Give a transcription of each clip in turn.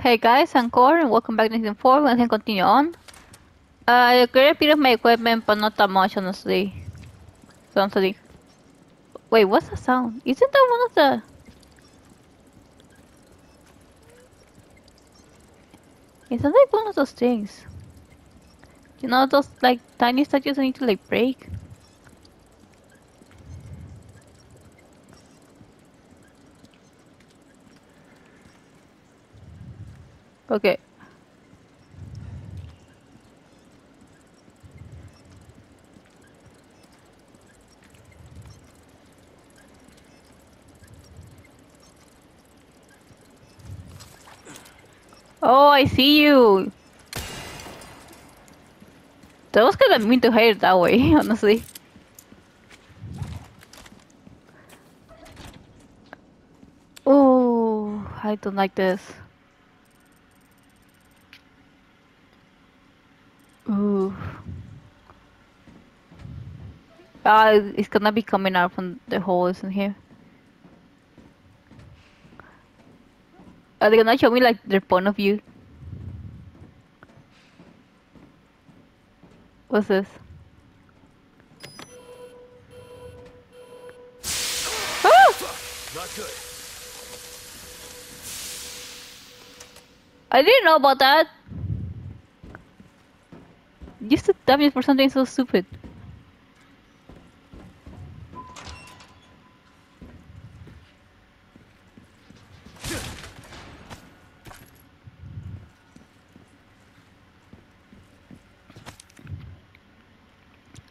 Hey guys, I'm Core and welcome back to season 4. We're gonna continue on. Uh, I bit of my equipment, but not that much, honestly. So I'm. Wait, what's the sound? Isn't that one of the... Sounds like one of those things. You know those like tiny statues that need to like break? Okay. Oh, I see you. That was kind of mean to hide it that way, honestly. Oh, I don't like this. Ooh. Ah, it's gonna be coming out from the holes in here. Are they gonna show me like their point of view? What's this? Ah! I didn't know about that. Used to damage for something so stupid.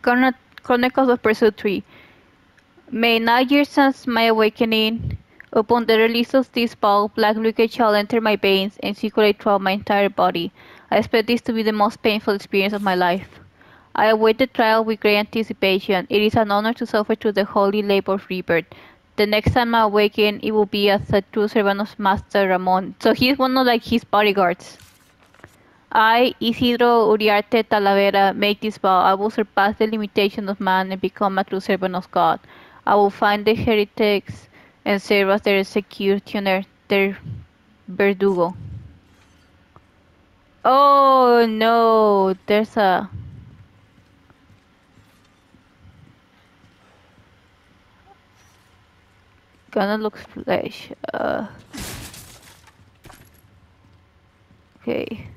Chron- Chronicles of Pursuit 3. May nine years since my awakening. Upon the release of this ball, black liquid shall enter my veins and circulate throughout my entire body. I expect this to be the most painful experience of my life. I await the trial with great anticipation. It is an honor to suffer through the holy labor of rebirth. The next time I awaken, it will be as a true servant of Master Ramon. So he's one of like his bodyguards. I, Isidro Uriarte Talavera, make this vow. I will surpass the limitation of man and become a true servant of God. I will find the heretics and serve as their executioner, their verdugo. Oh no, there's a. Gonna look flesh. Uh. Okay.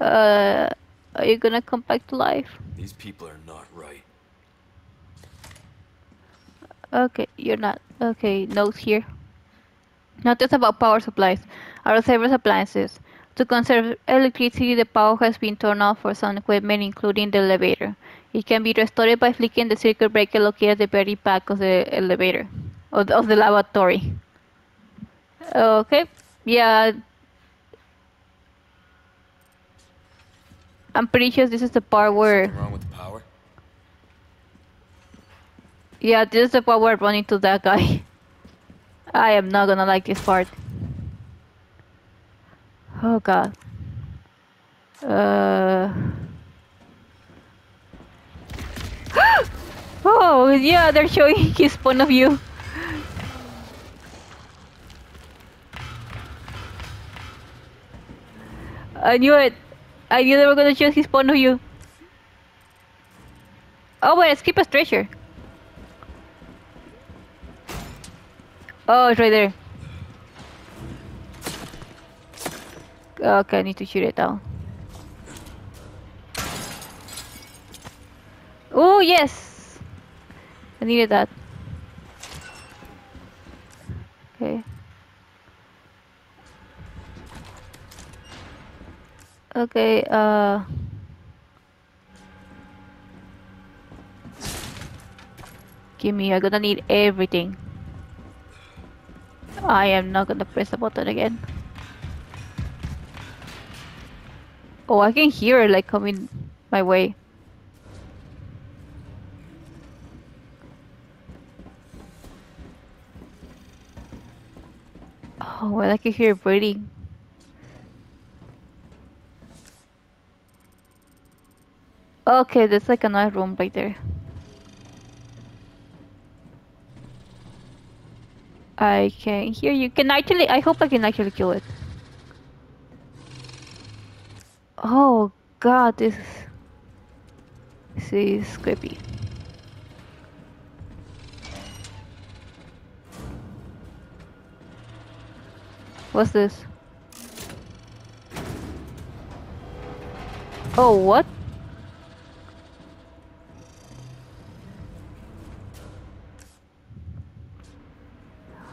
Uh, are you gonna come back to life? These people are not right. Okay, you're not. Okay, notes here. Notice about power supplies. Our several appliances. To conserve electricity, the power has been turned off for some equipment, including the elevator. It can be restored by flicking the circuit breaker located at the very back of the elevator, of the, of the laboratory. Okay, yeah. I'm pretty sure this is the part where, Something wrong with the power? yeah, this is the part where I run into that guy. I am not gonna like this part. Oh god. Uh. oh yeah, they're showing his point of view. I knew it. I knew they were gonna choose his point of view. Oh wait, let's skip a stretcher. Oh, it's right there. Okay, I need to shoot it down. Oh, yes! I needed that. Okay. Okay, uh... Give me, I'm gonna need everything. I am not gonna press the button again. Oh, I can hear it like coming my way. Oh, well, I can hear it breathing. Okay, there's like another room right there. I can hear you. Can I actually? I hope I can actually kill it. Oh God, this this is creepy. What's this? Oh, what?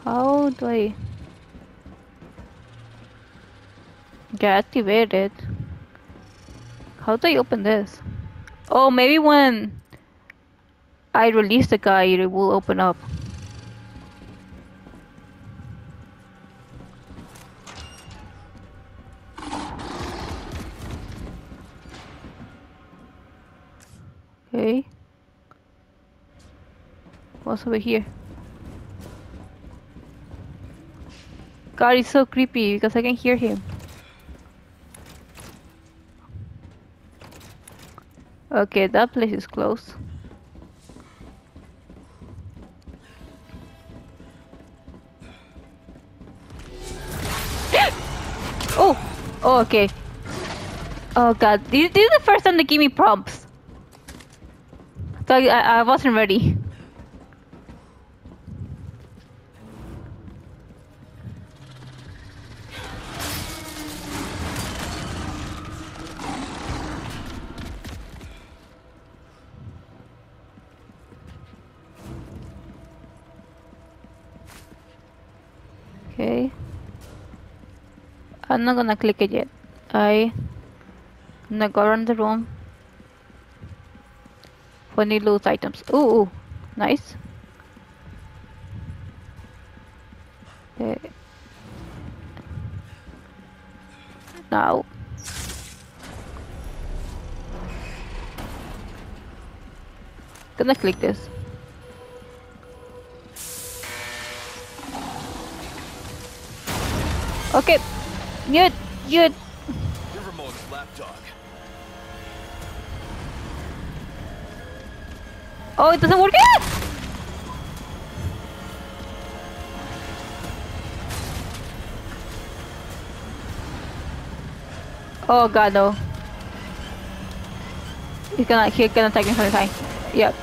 How do I get activated? How do I open this? Oh, maybe when I release the guy, it will open up. Okay. What's over here? God, it's so creepy because I can hear him. Okay, that place is closed. oh! Oh, okay. Oh god, this, this is the first time they give me prompts. So I, I wasn't ready. I'm not gonna click it yet. I I'm gonna go around the room. For any loot items. Ooh, ooh. nice. Okay. Now. Gonna click this. Okay. Good. Good. Ramon's lapdog. Oh, it doesn't work yet! Oh god, no. He's gonna, he's gonna attack me from the side. Yep.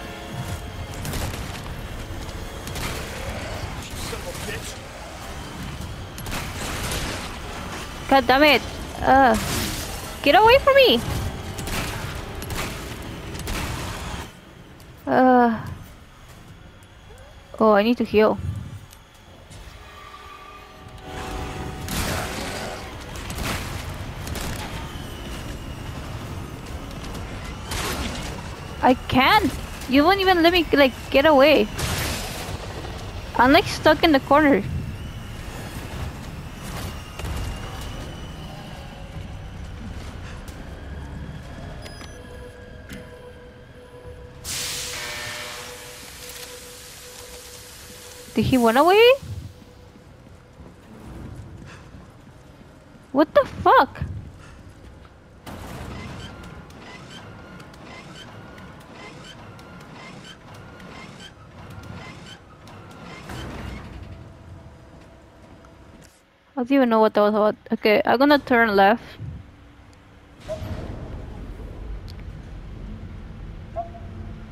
God damn it. Uh, get away from me! Uh. Oh, I need to heal. I can't! You won't even let me, like, get away. I'm, like, stuck in the corner. Did he run away? What the fuck? I don't even know what that was about. Okay, I'm gonna turn left.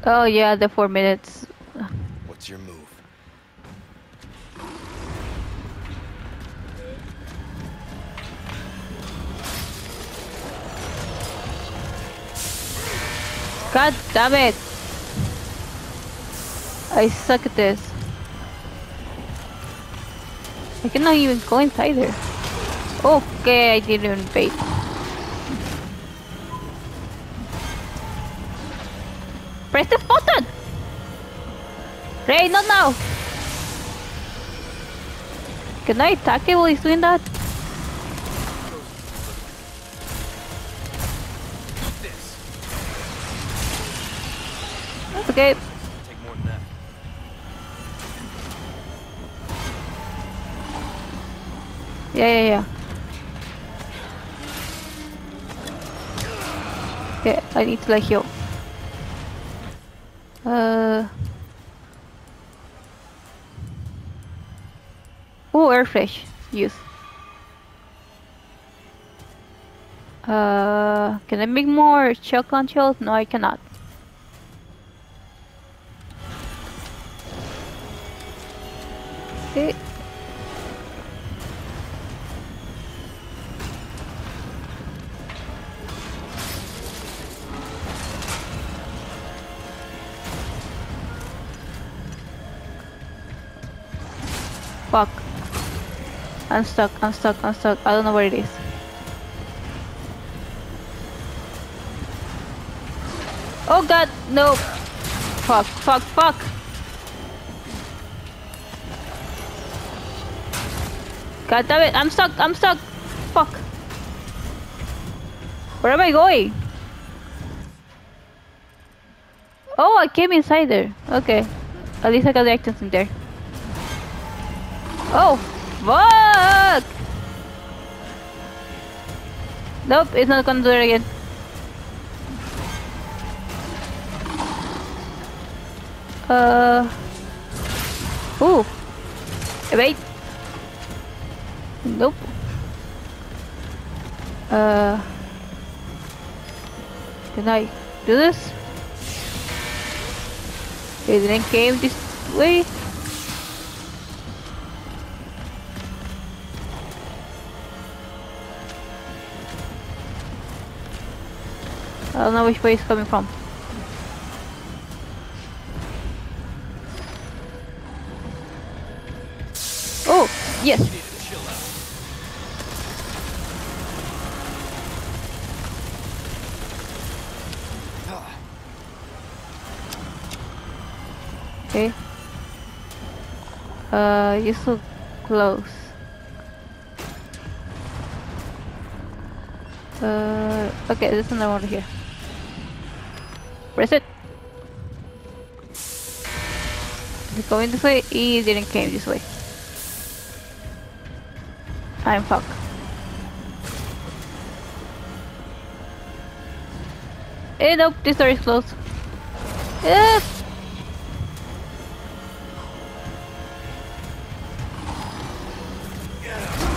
Oh yeah, the four minutes. God damn it! I suck at this. I cannot even go inside there. Okay, I didn't bait. Press the button! Ray, not now! Can I attack him while he's doing that? Than that. Yeah, yeah, yeah. Okay, I need to like heal. Uh. Oh, air fresh. Use. Uh, can I make more shotgun shells? No, I cannot. Fuck. I'm stuck, I'm stuck, I'm stuck. I don't know where it is. Oh god, no. Fuck, fuck, fuck. God damn it, I'm stuck, I'm stuck. Fuck. Where am I going? Oh, I came inside there. Okay. At least I got the items in there. Oh, fuck! Nope, it's not gonna do it again. Uh. Ooh. Wait. Nope. Uh. Can I do this? It didn't came this way. I don't know which way it's coming from. Oh, yes. Uh, you're so close. Uh, okay, there's another one here. Press it. Is going this way? It didn't came this way. I'm fucked. Eh, nope, this door is closed. Yes!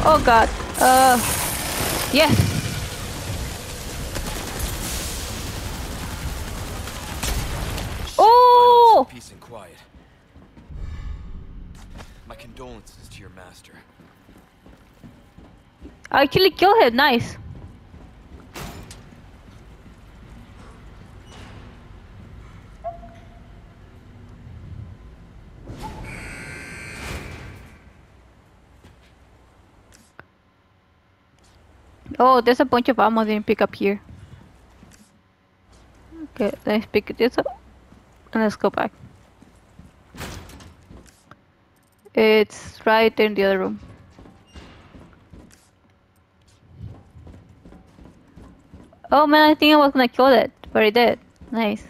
Oh god. Uh. Yes. Oh! Peace and quiet. My condolences to your master. I actually killed him. Nice. Oh, there's a bunch of ammo I didn't pick up here. Okay, let's pick this up. And let's go back. It's right in the other room. Oh man, I think I was gonna kill it, but I did. Nice.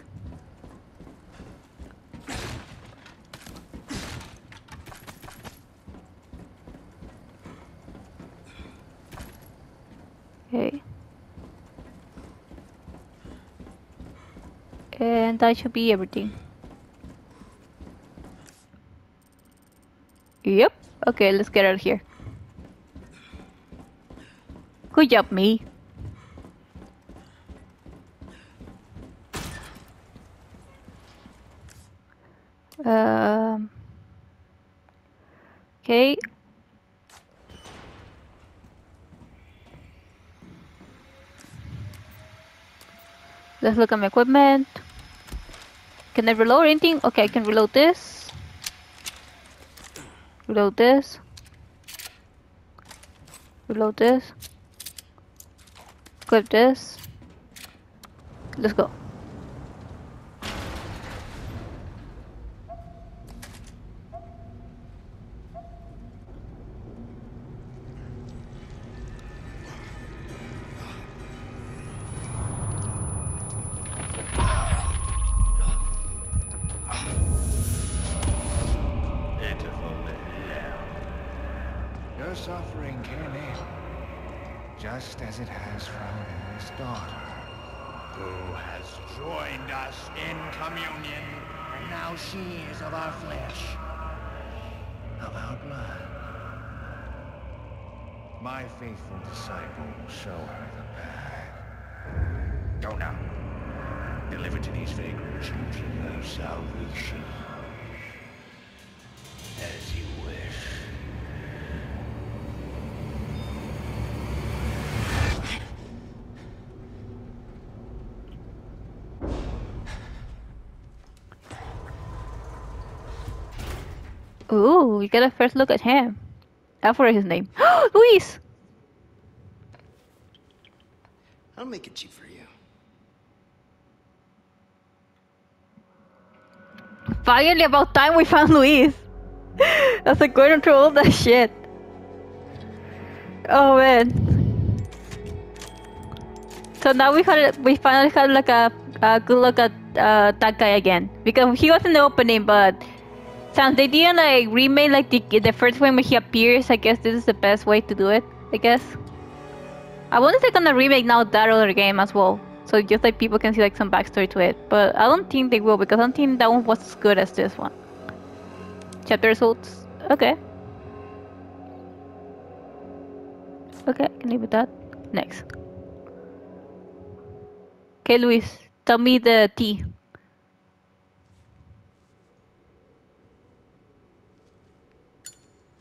Okay. And that should be everything. Yep. Okay, let's get out of here. Good job, me. Um. Okay. Let's look at my equipment. Can I reload anything? Okay, I can reload this. Reload this. Reload this. Equip this. Let's go. Joined us in communion. And now she is of our flesh, of our blood. My faithful disciple will show her the path. Go now. Deliver to these vagrant children their salvation. We get a first look at him. I forgot his name. Luis! I'll make it cheap for you. Finally, about time we found Luis. That's like, going through all that shit. Oh man. So now we had we finally had like a, a good look at uh, that guy again because he was in the opening, but since they didn't like remake like the the first one when he appears, I guess this is the best way to do it. I guess. I wonder if they're gonna remake now that other game as well, so just like people can see like some backstory to it. But I don't think they will because I don't think that one was as good as this one. Chapter results. Okay. Okay, can leave with that. Next. Okay, Luis, tell me the T.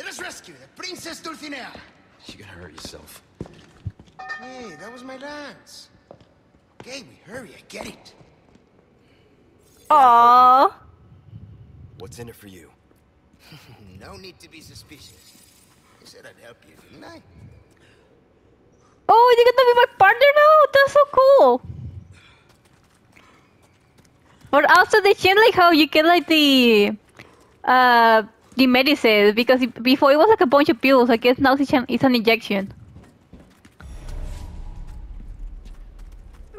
Let us rescue the Princess Dulcinea! You're gonna hurt yourself. Hey, that was my lance. Okay, we hurry, I get it. Aww. What's in it for you? no need to be suspicious. I said I'd help you, didn't I? Oh, you're gonna be my partner now? That's so cool. But also they changed like how you get like the uh the medicine because it, before it was like a bunch of pills. I guess now it's an, it's an injection.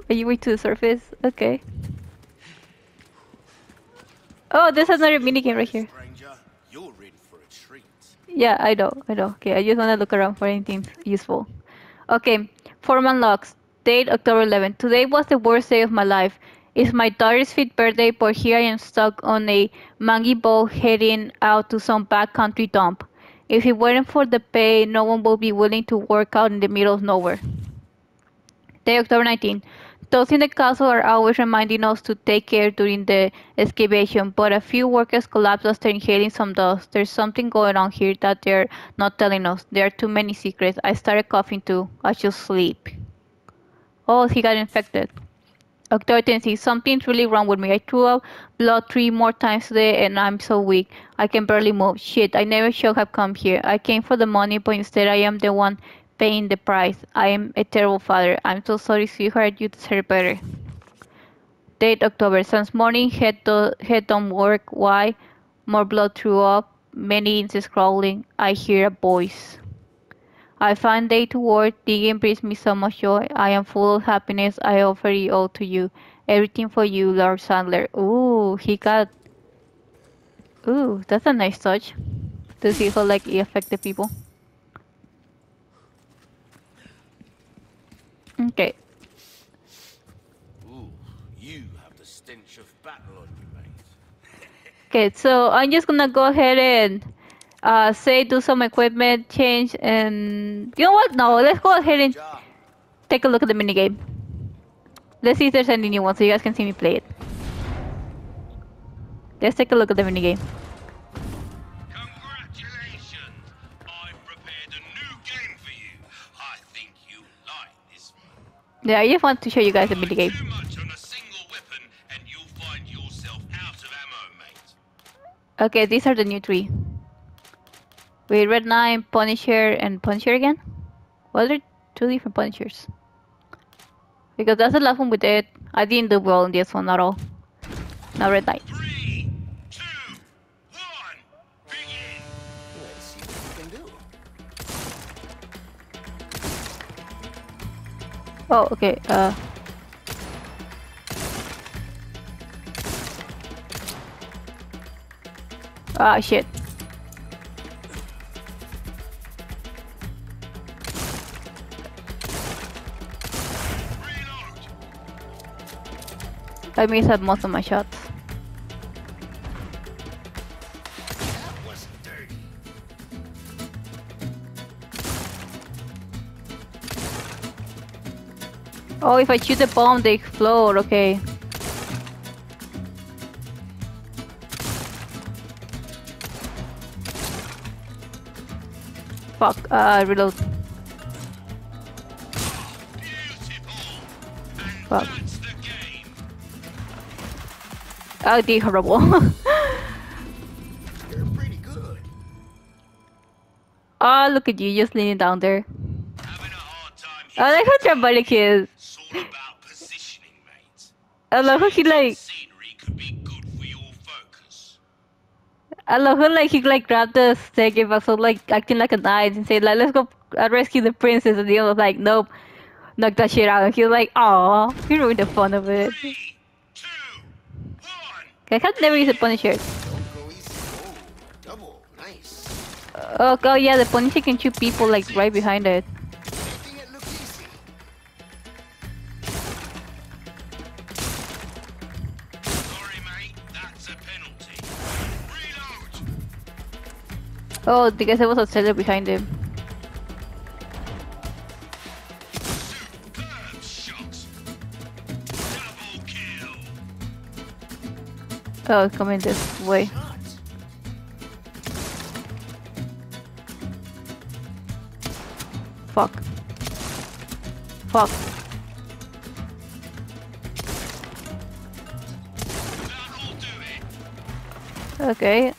Are you way to the surface? Okay. Oh, there's another minigame right here. Stranger, you're in for a treat. Yeah, I know, I know. Okay, I just want to look around for anything useful. Okay, Foreman Locks. Date October 11th. Today was the worst day of my life. It's my daughter's fifth birthday, but here I am stuck on a mangy boat heading out to some backcountry dump. If it weren't for the pay, no one would be willing to work out in the middle of nowhere. Day October 19th. Those in the castle are always reminding us to take care during the excavation, but a few workers collapsed after inhaling some dust. There's something going on here that they're not telling us. There are too many secrets. I started coughing too. I should sleep. Oh, he got infected. October 20. Something's really wrong with me. I threw up blood three more times today and I'm so weak. I can barely move. Shit, I never should have come here. I came for the money, but instead I am the one paying the price. I am a terrible father. I'm so sorry, sweetheart. You deserve better. Date October. Since morning, head, do, head don't work. Why? More blood threw up. Many inches crawling. I hear a voice. I find day to work. Digging brings me so much joy. I am full of happiness. I offer it all to you. Everything for you, Lord Saddler. Ooh, he got. Ooh, that's a nice touch. To see how like it affected people. Okay. Ooh, you have the stench of battle on you, mate. Okay, so I'm just gonna go ahead and uh, say do some equipment change and you know what? No, let's go ahead and take a look at the minigame. Let's see if there's any new ones so you guys can see me play it. Let's take a look at the minigame. congratulations! I've prepared a new game for you. I think you like. Yeah, I just want to show you guys the minigame. Too much on a single weapon, and you'll find yourself out of ammo, mate. Okay, these are the new three. With Red Nine, Punisher, and Punisher again? Well, they're two different Punishers. Because that's the last one we did. I didn't do well in this one at all. Now Red Nine. What. Oh, okay. Uh. Ah, shit. I missed most of my shots. Oh, if I shoot the bomb, they explode. Okay. Fuck. Uh, reload. Fuck. Oh, they horrible. You're pretty good. oh, look at you, just leaning down there. Having a hard time I like how dramatic he is. It's all about positioning, mate. I love how he like. Scenery could be good for your focus. I love how like he like grabbed the stick and was so like acting like a knight and said like let's go uh, rescue the princess and he was like nope, knock that shit out. And he was like aw, he ruined the fun of it. I can't never use a Punisher. Oh. Oh, yeah, the Punisher can shoot people like right behind it. Oh, because there was a seller behind him. Oh, coming this way. Fuck. Fuck. Okay.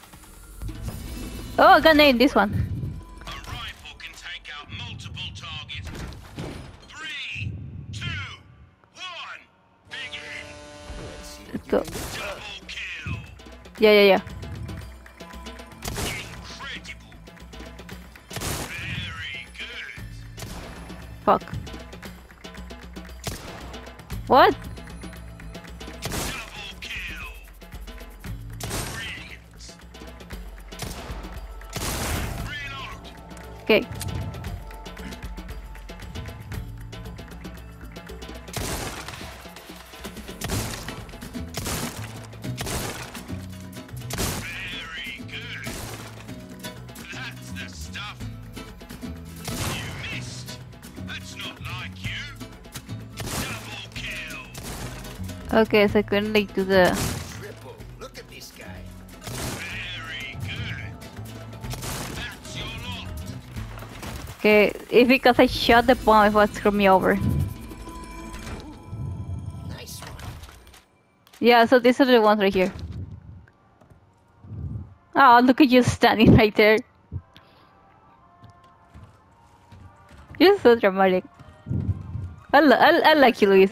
Oh, I got named this one. Yeah, yeah, yeah. Fuck. What? Okay. Okay, so I couldn't the. Okay, if because I shot the bomb, it would screw me over. Nice. Yeah, so these are the ones right here. Oh, look at you standing right there. You're so dramatic. I, I, I like you, Luis.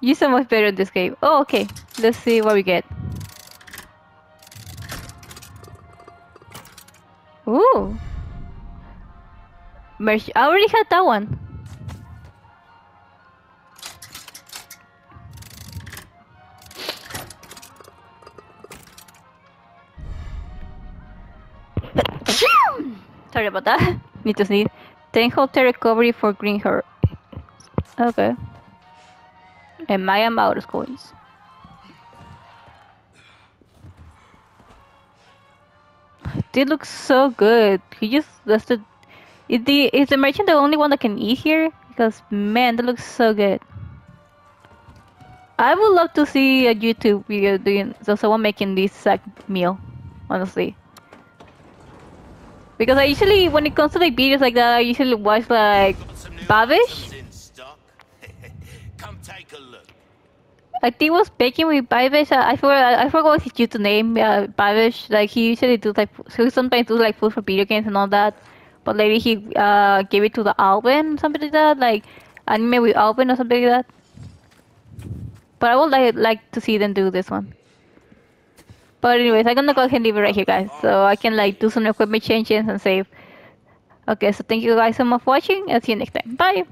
You're so much better in this game. Oh, okay. Let's see what we get. Ooh. Merch. I already had that one. Sorry about that. Need to sneeze. Thank hotel recovery for green her. Okay. And Maya Maurus coins. They look so good. He just that's the is the is the merchant the only one that can eat here? Because man, that looks so good. I would love to see a YouTube video doing so someone making this exact meal, honestly. Because I usually when it comes to like videos like that, I usually watch like Babish. I think was baking with Babish. I, I forgot. I forgot his YouTube name. Uh. Like he usually do like he sometimes do like food for video games and all that. But lately he uh gave it to the Alvin something like that, like anime with Alvin or something like that. But I would like like to see them do this one. But anyways, I'm gonna go ahead and leave it right here, guys, so I can like do some equipment changes and save. Okay, so thank you guys so much for watching. I'll see you next time. Bye.